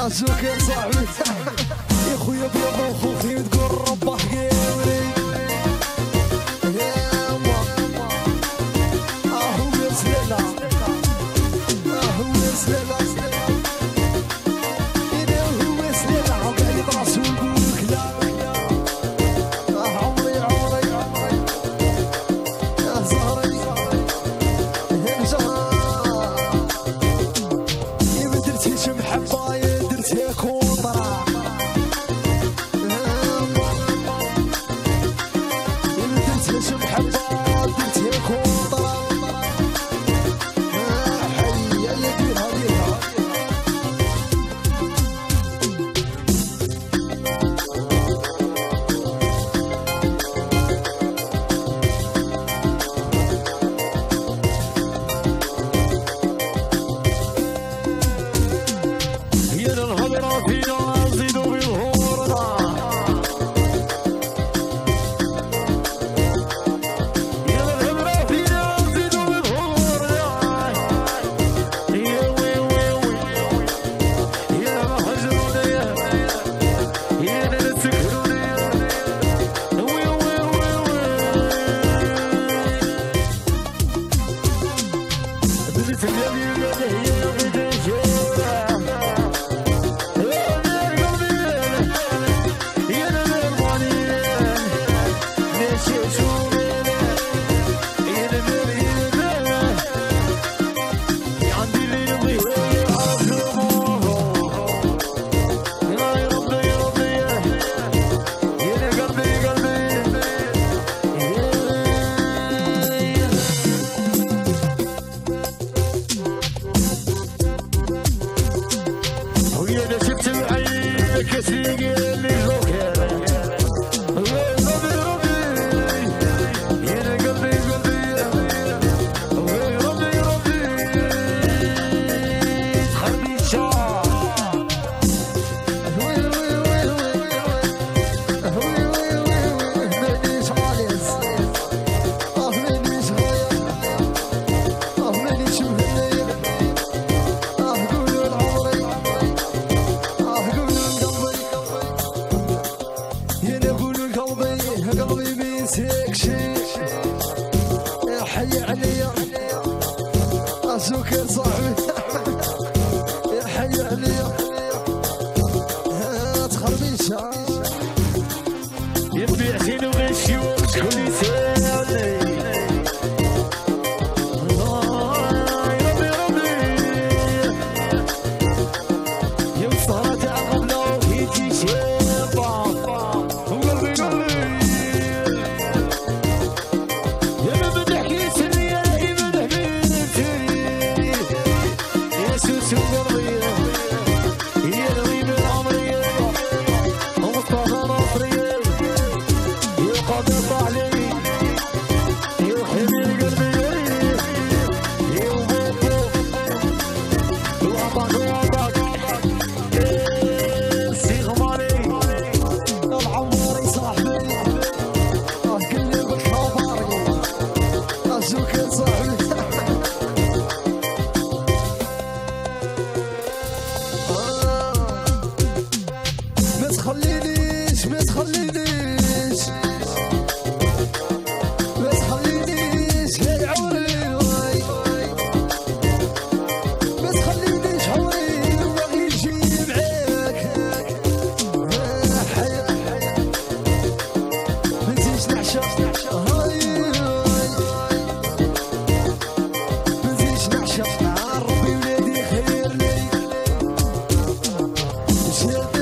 Als ik er zou je goede goed. que sigue Kennzeichen. Yes.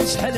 قاعد يشحن